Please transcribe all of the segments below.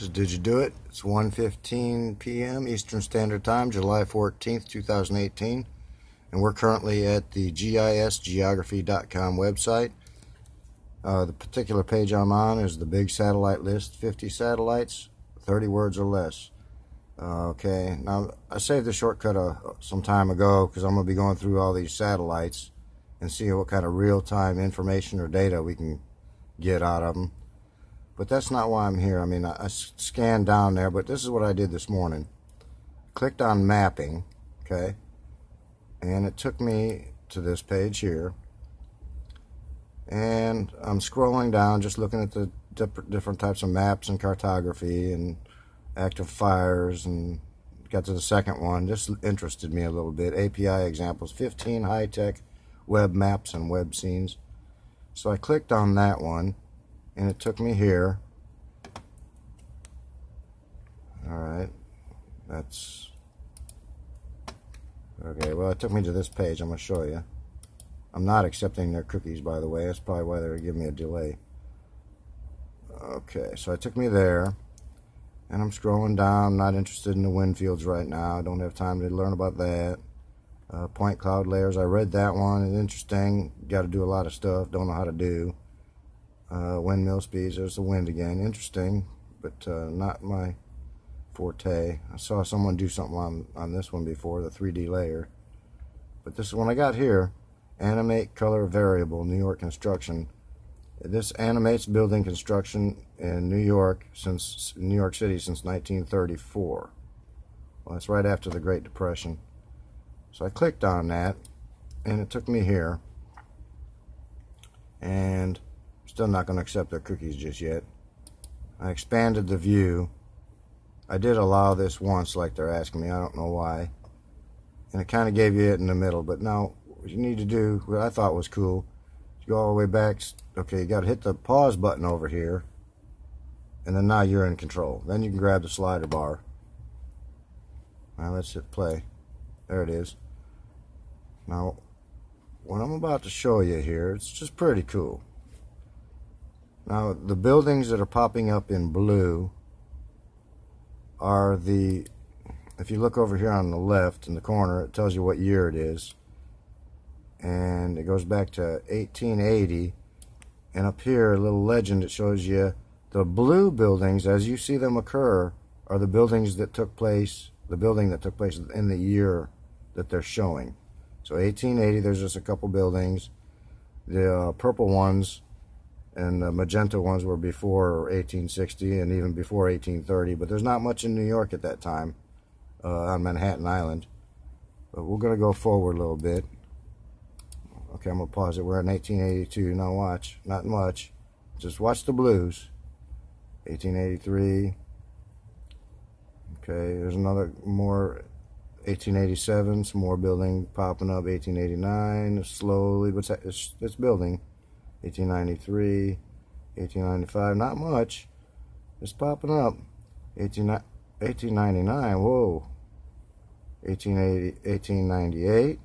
This is Digiduit? It's 1.15 p.m. Eastern Standard Time, July 14th, 2018. And we're currently at the GISgeography.com website. Uh, the particular page I'm on is the big satellite list, 50 satellites, 30 words or less. Uh, okay, now I saved the shortcut uh, some time ago because I'm going to be going through all these satellites and see what kind of real-time information or data we can get out of them. But that's not why I'm here. I mean, I, I scanned down there, but this is what I did this morning. Clicked on mapping, okay, and it took me to this page here. And I'm scrolling down, just looking at the different types of maps and cartography and active fires and got to the second one. This interested me a little bit. API examples, 15 high-tech web maps and web scenes. So I clicked on that one and it took me here. Alright, that's okay. Well, it took me to this page. I'm to show you. I'm not accepting their cookies, by the way. That's probably why they're giving me a delay. Okay, so it took me there. And I'm scrolling down. I'm not interested in the wind fields right now. I don't have time to learn about that. Uh, point cloud layers. I read that one. It's interesting. Got to do a lot of stuff. Don't know how to do. Uh, windmill speeds. There's the wind again. Interesting, but uh, not my forte. I saw someone do something on, on this one before, the 3D layer. But this is when I got here. Animate color variable, New York construction. This animates building construction in New York since New York City since 1934. Well, that's right after the Great Depression. So I clicked on that, and it took me here. And still not going to accept their cookies just yet. I expanded the view. I did allow this once, like they're asking me. I don't know why. And it kind of gave you it in the middle. But now, what you need to do, what I thought was cool, go all the way back. Okay, you got to hit the pause button over here. And then now you're in control. Then you can grab the slider bar. Now let's hit play. There it is. Now, what I'm about to show you here, it's just pretty cool. Now, the buildings that are popping up in blue are the, if you look over here on the left in the corner, it tells you what year it is. And it goes back to 1880 and up here a little legend that shows you the blue buildings as you see them occur are the buildings that took place the building that took place in the year that they're showing. So 1880 there's just a couple buildings. The uh, purple ones and the magenta ones were before 1860 and even before 1830 but there's not much in New York at that time uh, on Manhattan Island but we're going to go forward a little bit Okay, I'm going to pause it. We're in 1882. Now watch. Not much. Just watch the blues. 1883. Okay, there's another more 1887. Some more building popping up. 1889. Slowly, but it's, it's building. 1893. 1895. Not much. It's popping up. 18, 1899. Whoa. 1880, 1898.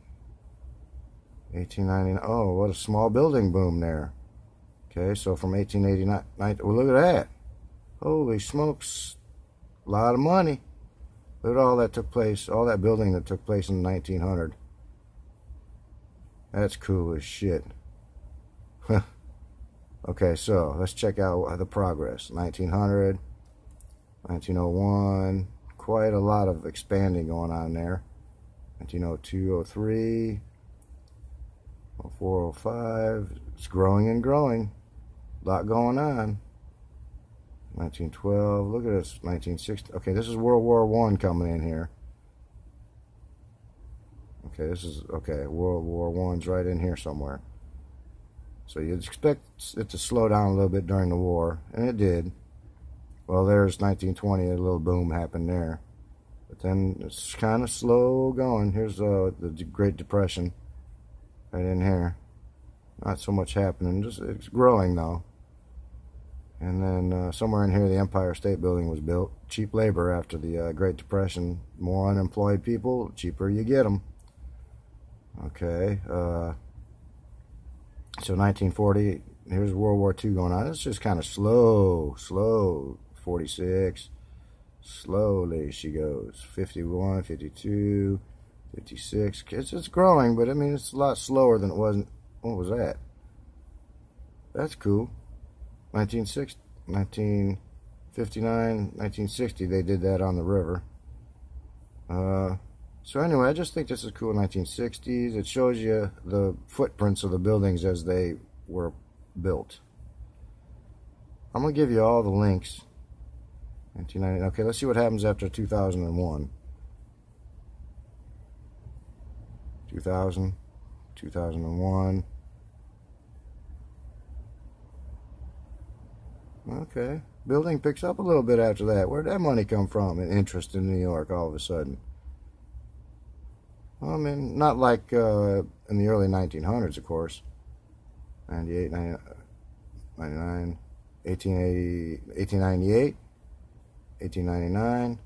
1899. Oh, what a small building boom there. Okay, so from 1889. Well, look at that. Holy smokes. A lot of money. Look at all that took place, all that building that took place in 1900. That's cool as shit. Okay, so let's check out the progress. 1900, 1901. Quite a lot of expanding going on there. 1902, 03. 405. It's growing and growing. A lot going on. 1912. Look at this. 1960. Okay, this is World War One coming in here. Okay, this is okay. World War One's right in here somewhere. So you'd expect it to slow down a little bit during the war, and it did. Well, there's 1920. A little boom happened there, but then it's kind of slow going. Here's uh, the Great Depression right in here. Not so much happening, just it's growing though. And then uh, somewhere in here, the Empire State Building was built. Cheap labor after the uh, Great Depression. More unemployed people, cheaper you get them. Okay. Uh, so 1940, here's World War II going on. It's just kind of slow, slow 46. Slowly she goes. 51, 52, 56. It's, it's growing, but I mean, it's a lot slower than it was. What was that? That's cool. 1960, 1959, 1960, they did that on the river. Uh, so anyway, I just think this is cool 1960s. It shows you the footprints of the buildings as they were built. I'm going to give you all the links. 1990. Okay, let's see what happens after 2001. 2000, 2001. Okay. Building picks up a little bit after that. Where'd that money come from? An interest in New York all of a sudden. I mean, not like uh, in the early 1900s, of course. 98, 99, 1880, 1898, 1899,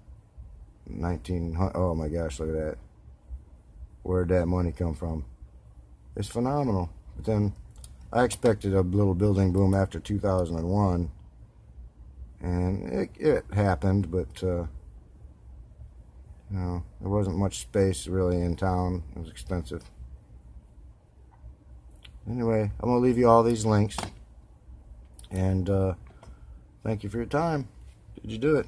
1900. Oh my gosh, look at that. Where'd that money come from? It's phenomenal. But then I expected a little building boom after 2001 and it, it happened, but uh, know, there wasn't much space really in town. It was expensive. Anyway, I'm gonna leave you all these links, and uh, thank you for your time. Digiduit?